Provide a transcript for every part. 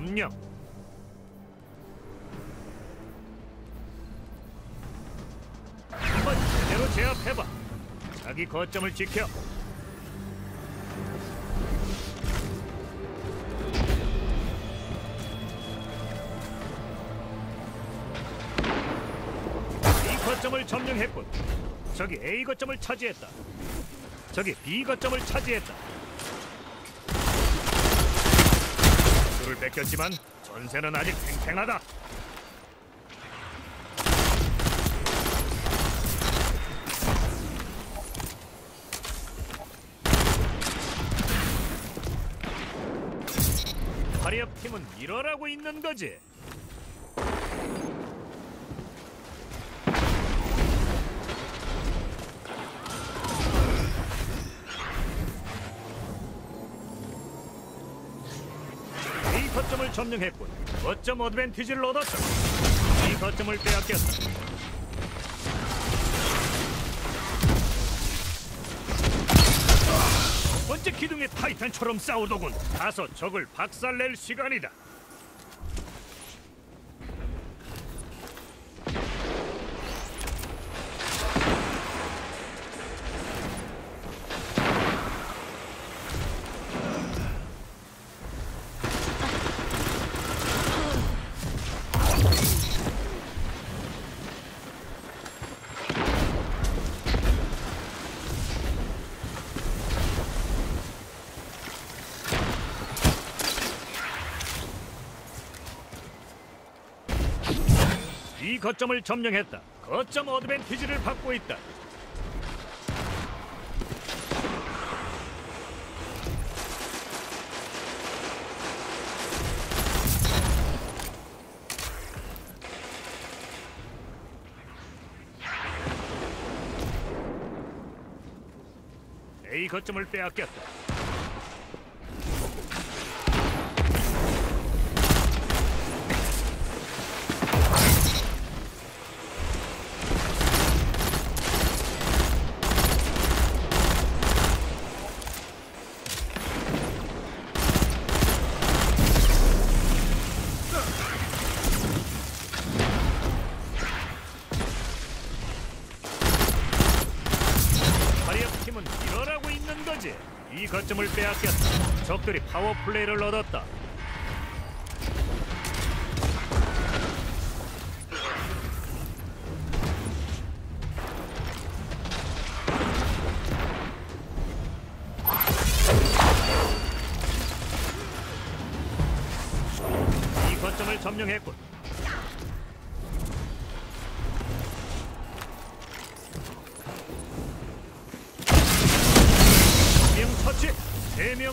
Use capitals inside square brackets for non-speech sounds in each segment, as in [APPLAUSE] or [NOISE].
점령. 한번 제대로 제압해봐. 자기 거점을 지켜. B 거점을 점령했군. 저기 A 거점을 차지했다. 저기 B 거점을 차지했다. 술을 뺏겼지만 전세는 아직 팽팽하다. 파리업 팀은 일어나고 있는 거지. 거점을 점령했군. 거점 어드밴티지를 얻었다. 이 거점을 빼앗겼다. 첫 번째 기둥의 타이탄처럼 싸우더군. 가서 적을 박살낼 시간이다. 거점을 점령했다. 거점 어드밴티지를 받고 있다. 거점을 빼앗겼다. 이 거점을 빼앗겼다. 적들이 파워 플레이를 얻었다.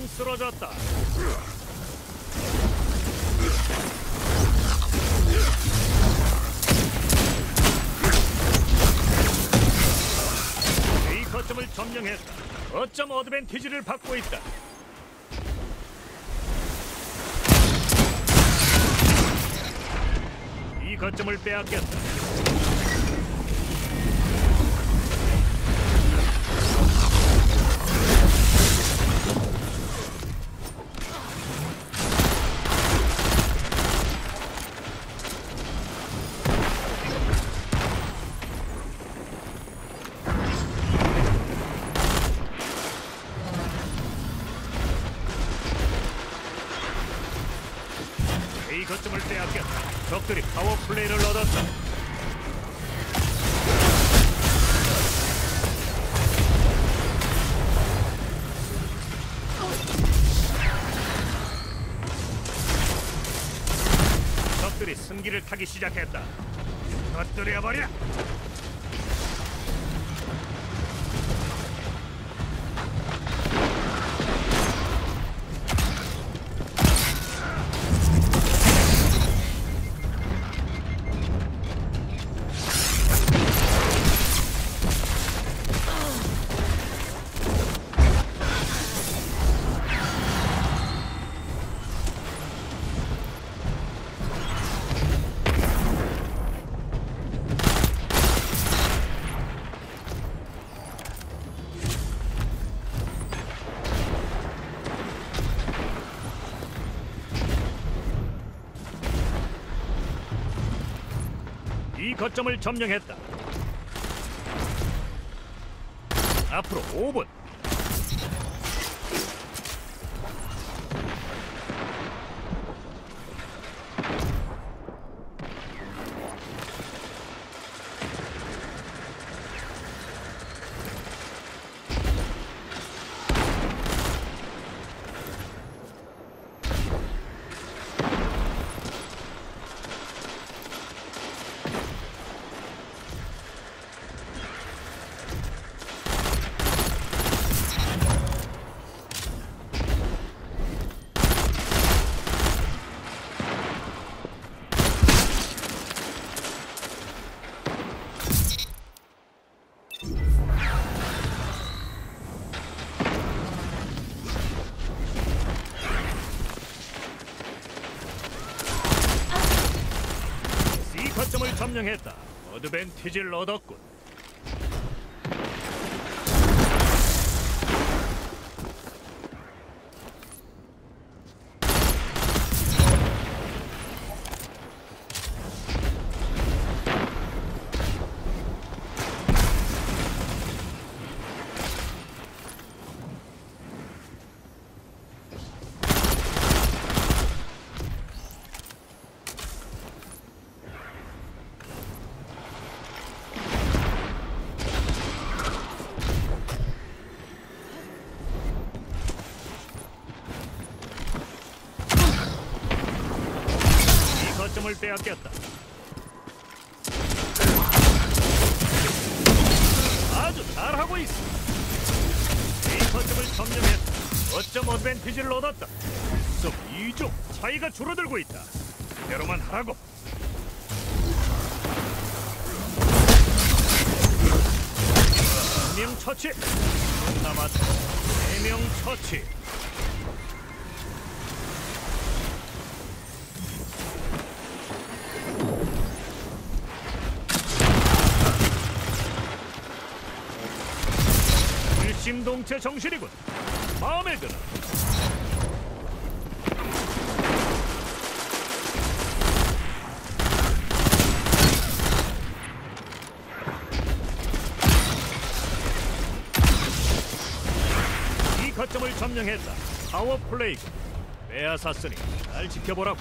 쓰러졌다. A 거점을 점령했다. 거점 어드밴티지를 받고 있다. 이 거점을 빼앗겼다. 거점을 빼앗겼다. 적들이 파워 플레이를 얻었다. 적들이 승기를 타기 시작했다. 터뜨려 버려. 거점을 점령했다. 앞으로 5분. C 거 점령했다. 어드밴티지를 얻었군. 빼앗겼다. 아주 잘하고 있어. 이 거점을 점령했다. 거점 어드밴티지를 얻었다. 속 2조 차이가 줄어들고 있다. 이대로만 하라고. 한명 처치. 남았다. 네명 처치. 일심동체 정신이군. 마음에 들어. 이 거점을 점령했다. 파워 플레이군. 빼앗았으니 잘 지켜보라고.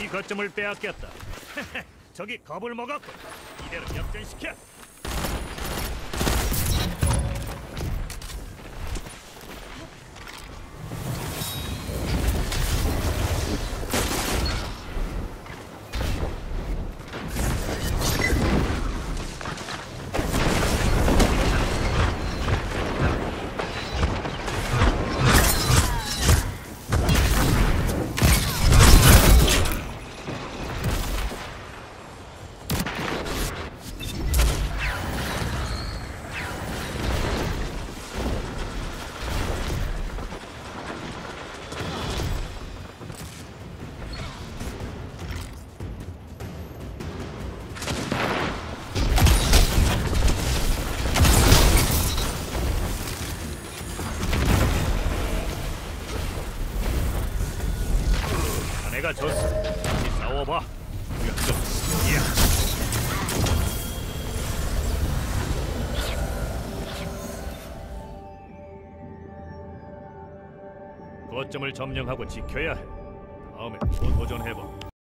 이 거점을 빼앗겼다. [LAUGHS] 저기 겁을 먹었군. 이대로 역전시켜. 자네가 졌어. 다시 싸워봐. 역전. 이야. 거점을 점령하고 지켜야 해. 다음에 또 도전해봐.